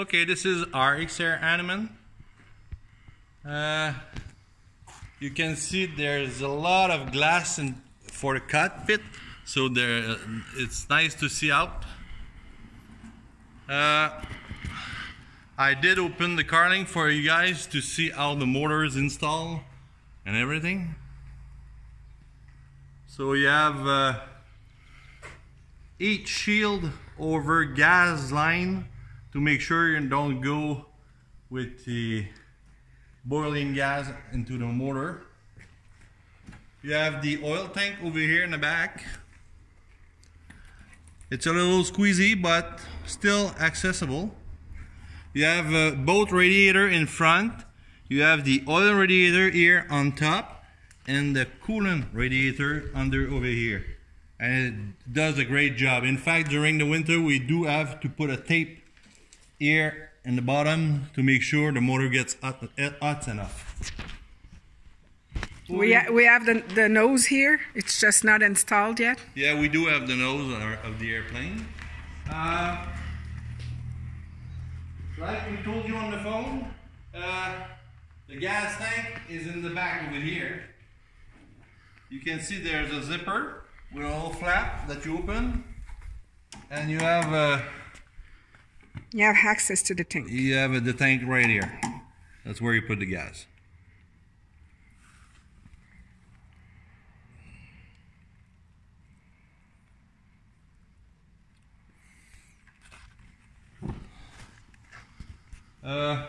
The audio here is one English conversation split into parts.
Okay, this is our X-Air Hanuman. Uh, you can see there's a lot of glass in, for the cockpit, so there it's nice to see out. Uh, I did open the Carling for you guys to see how the motor is installed and everything. So you have uh, shield over gas line to make sure you don't go with the boiling gas into the motor. You have the oil tank over here in the back. It's a little squeezy but still accessible. You have a boat radiator in front. You have the oil radiator here on top and the coolant radiator under over here. And it does a great job. In fact, during the winter, we do have to put a tape here in the bottom to make sure the motor gets hot, hot enough. We, ha we have the, the nose here. It's just not installed yet. Yeah, we do have the nose of the airplane. Uh, like we told you on the phone, uh, the gas tank is in the back over here. You can see there's a zipper with a little flap that you open, and you have a. You have access to the tank. You have the tank right here. That's where you put the gas. Uh,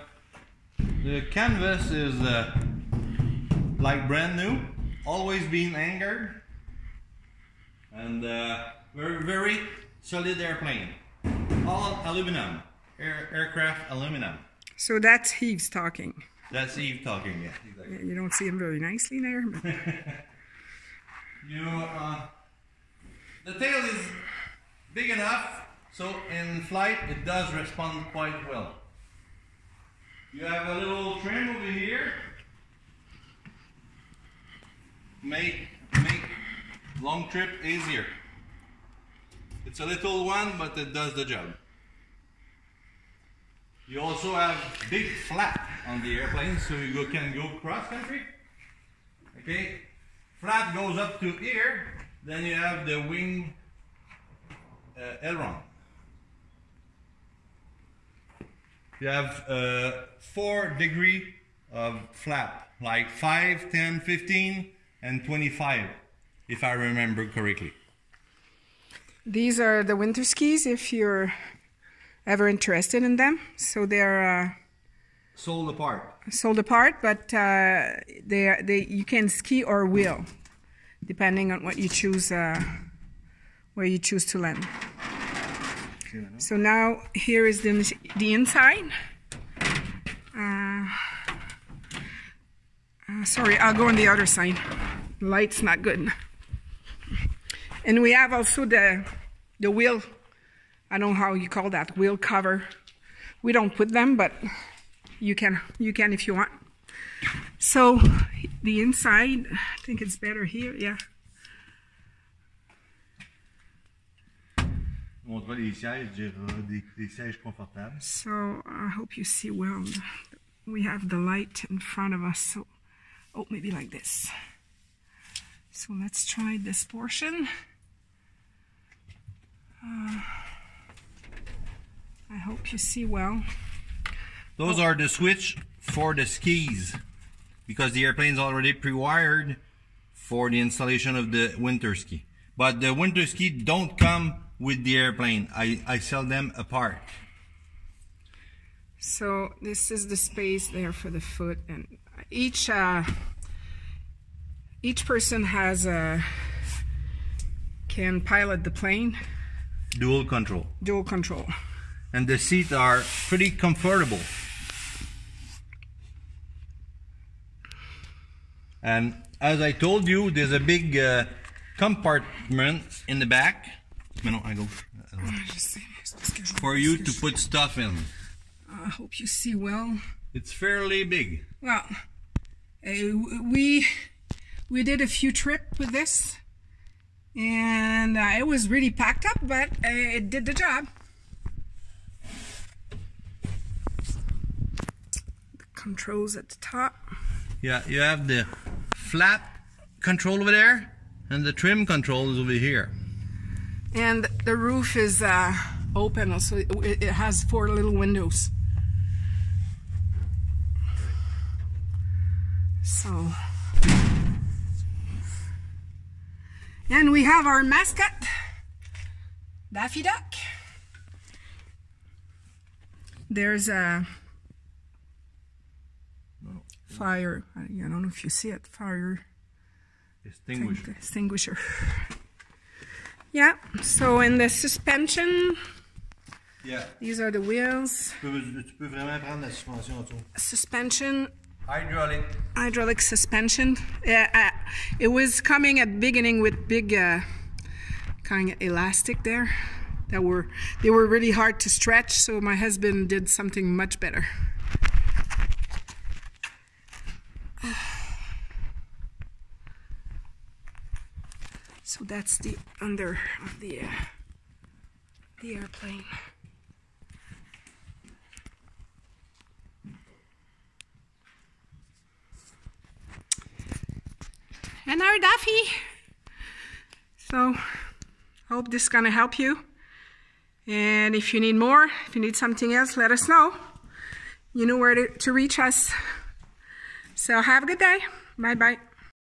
the canvas is uh, like brand new, always being anchored, and uh, very very solid airplane. All aluminum, air, aircraft aluminum. So that's Heaves talking. That's Eve talking, yeah. Exactly. You don't see him very nicely there. you, uh, the tail is big enough, so in flight it does respond quite well. You have a little trim over here. Make make long trip easier. It's a little one, but it does the job. You also have big flap on the airplane, so you can go cross country. Okay, flap goes up to here. Then you have the wing uh, aileron. you have uh, 4 degree of flap, like 5, 10, 15, and 25, if I remember correctly. These are the winter skis if you're ever interested in them. So they're uh, sold apart. Sold apart, but uh, they they you can ski or wheel, depending on what you choose, uh, where you choose to land. So now here is the, the inside. Uh, uh, sorry, I'll go on the other side. light's not good. And we have also the, the wheel, I don't know how you call that, wheel cover. We don't put them, but you can, you can if you want. So the inside, I think it's better here, yeah. montre les sièges, des, des sièges confortables. So I hope you see well. We have the light in front of us. So, oh, maybe like this. So let's try this portion. Uh, I hope you see well. Those oh. are the switch for the skis because the airplane is already pre-wired for the installation of the winter ski. But the winter ski don't come with the airplane. I, I sell them apart. So this is the space there for the foot and each uh, each person has a can pilot the plane. Dual control. Dual control. And the seats are pretty comfortable. And as I told you, there's a big uh, compartment in the back à gauche. For you to put stuff in. I hope you see well. It's fairly big. Well, uh, we we did a few trips with this, and uh, it was really packed up, but uh, it did the job. Controls at the top. Yeah, you have the flap control over there, and the trim control is over here. And the roof is uh, open, so it, it has four little windows. So, and we have our mascot, Daffy Duck. There's a fire. I don't know if you see it. Fire Extinguisher. extinguisher. Yeah. So in the suspension, Yeah. these are the wheels. Tu peux, tu peux vraiment prendre la suspension autour. Suspension Hydraulic. hydraulic suspension. Uh, uh, it was coming at the beginning with big uh, kind of elastic there that were they were really hard to stretch. So my husband did something much better. That's the under of the uh, the airplane. and our Duffy. So, hope this is gonna help you. And if you need more, if you need something else, let us know. You know where to, to reach us. So, have a good day. Bye bye.